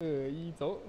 二一走。